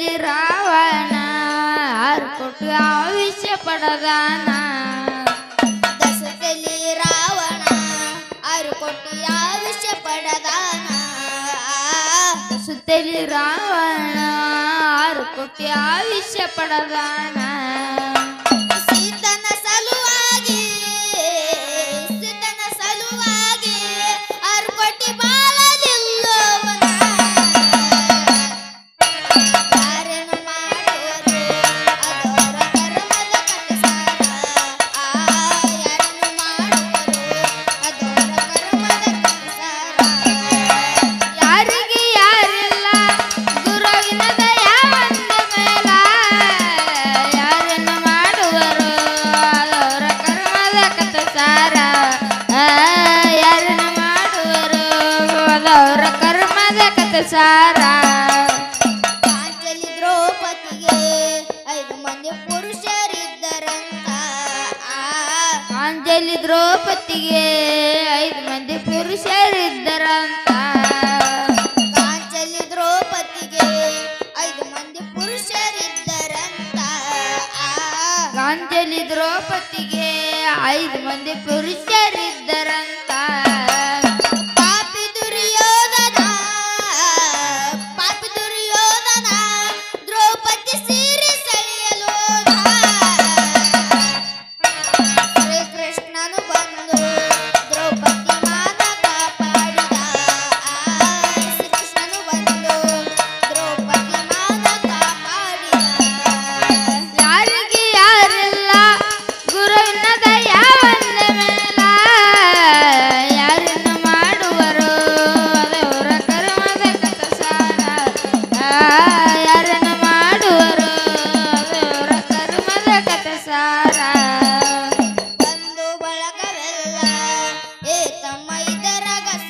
ಕೇಳಿ ರಾವಣ ಕೊಟ್ಟು ಆವಿಷ್ಯ ಪಡದಾನ ದಸದಲ್ಲಿ ರಾವಣ ಆರು ಕೊಟ್ಟು ಆವಿಷ್ಯ ಪಡದಾನ ದಸದಲ್ಲಿ ರಾವಣ ಆರು ಕೊಟ್ಟು ಆವಿಷ್ಯ ಪಡದಾನ ಸಾರ ಪಾಂಚಲಿ ದ್ರೌಪದಿಗೆ ಐದು ಮಂದಿ ಪುರುಷರಿದ್ದರಂತ. ಆ ಅಂಜಲಿ ದ್ರೌಪದಿಗೆ ಐದು ಮಂದಿ ಪುರುಷರಿದ್ದರಂತ. ಕಾಂಚಲಿ ದ್ರೌಪದಿಗೆ ಐದು ಮಂದಿ ಪುರುಷರಿದ್ದರಂತ. ಆ ಗಾಂಜಲಿ ದ್ರೌಪದಿಗೆ ಐದು ಮಂದಿ ಪುರುಷರಿದ್ದರಂತ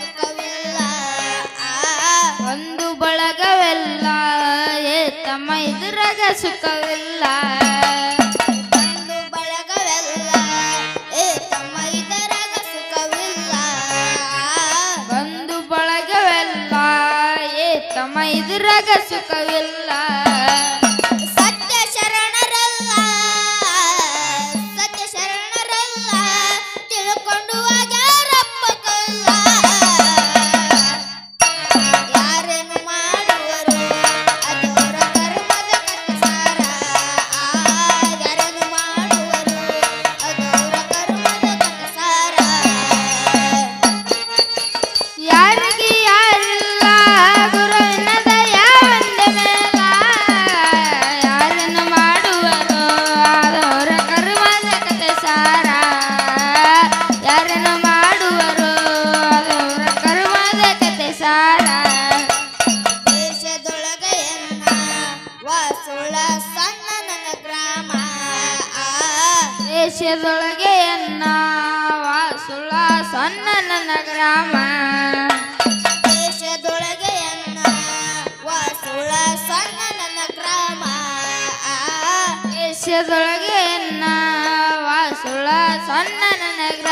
ಸುಖವಿಲ್ಲ ಒಂದು ಬಳಗವೆಲ್ಲ. ಏ ತಮ್ಮ ಇದ್ರಾಗ ಸುಖವಿಲ್ಲ ಬಂದು ಬಳಗವೆಲ್ಲ. ಏ ತಮ್ಮ ಇದರಾಗ ಒಂದು ಬಳಗವೆಲ್ಲ. ಏ ತಮ್ಮ ಇದ್ರಾಗ ಸುಖವಿಲ್ಲ ದೇಶದೊಳಗೆ ಎನ್ನ ವಾಸುಳ ಸೊನ್ನ ನನ್ನ ಗ್ರಾಮ. ದೇಶದೊಳಗೆಯನ್ನ ವಾಸುಳ ಸೊನ್ನ ನನ್ನ ಗ್ರಾಮ. ದೇಶದೊಳಗೆ ಎನ್ನ ವಾಸುಳ ಸೊನ್ನ ನನ್ನ ಗ್ರಾಮ.